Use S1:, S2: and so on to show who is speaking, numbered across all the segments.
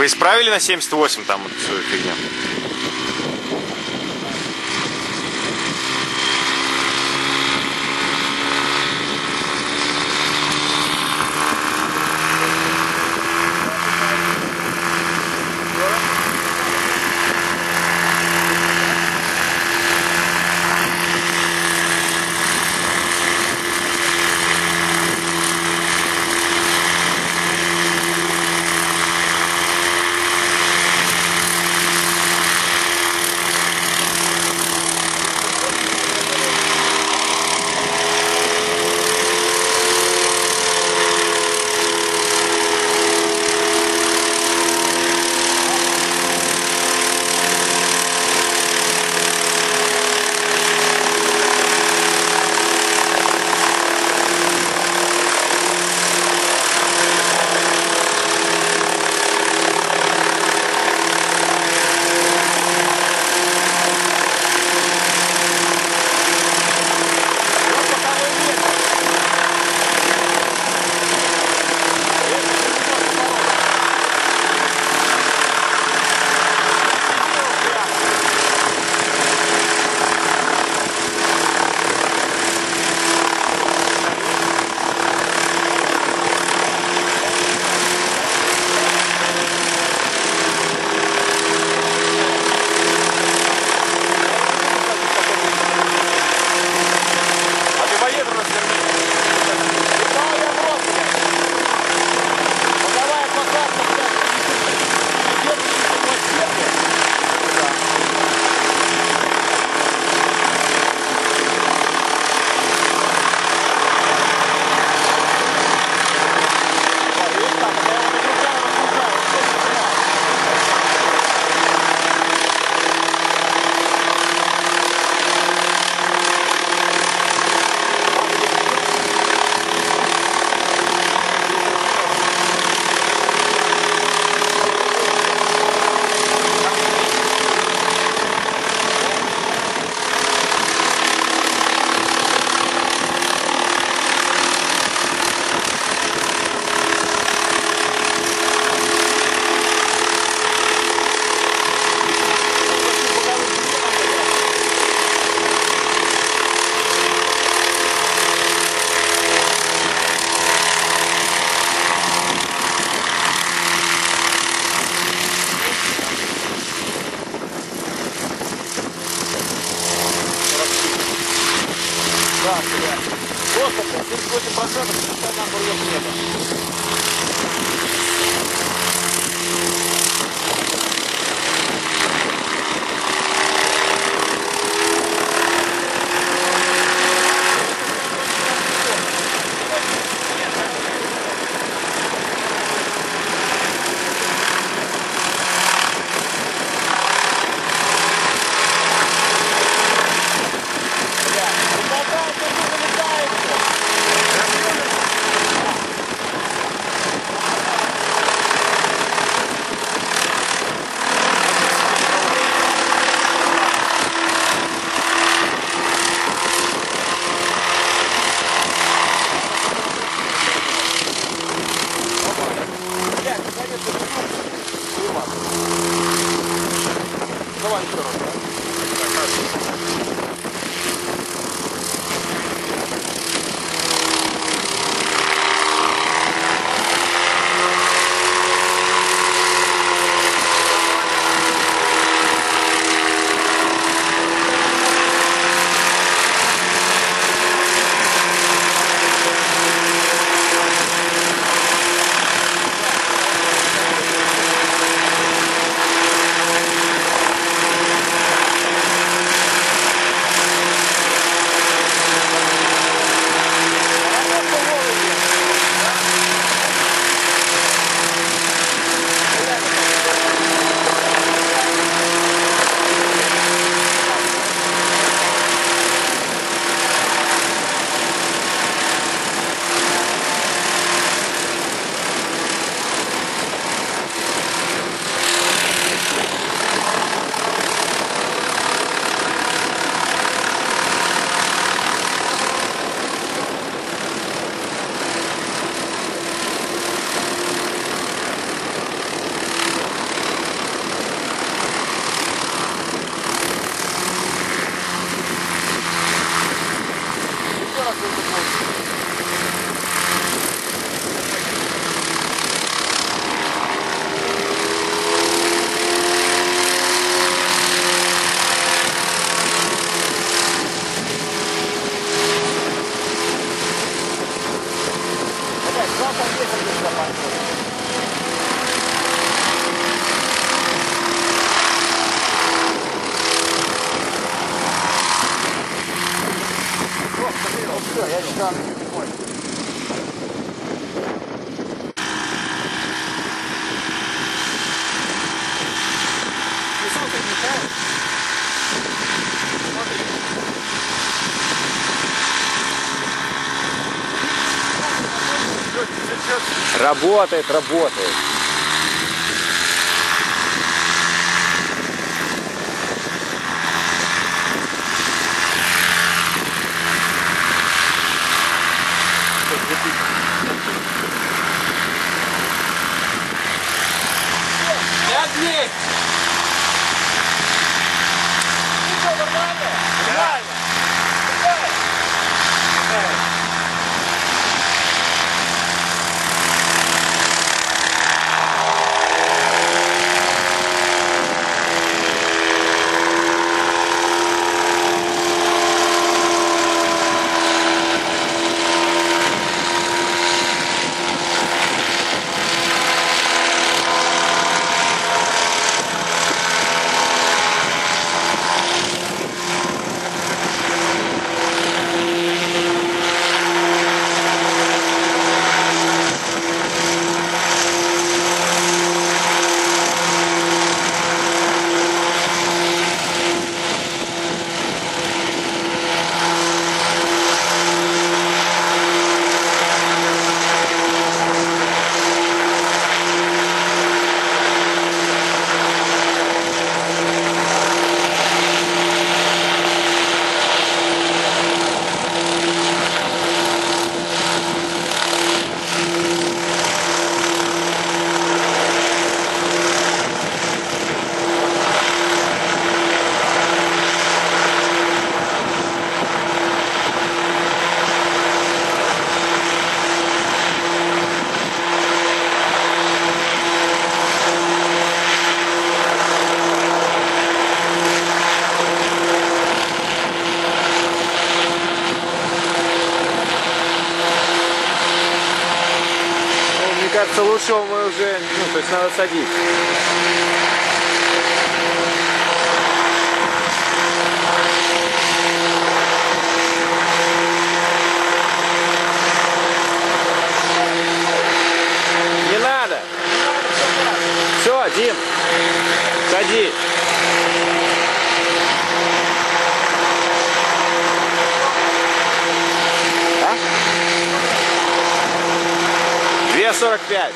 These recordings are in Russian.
S1: Вы исправили на 78 там всю фигню?
S2: Работает, работает.
S3: Ну,
S2: мне кажется, лучше мы уже, ну, то есть надо садить. Не надо. Все, Дим, сади. Т-45.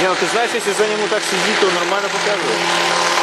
S2: Не, ну ты знаешь, если за ним вот так сидит, то нормально показывает.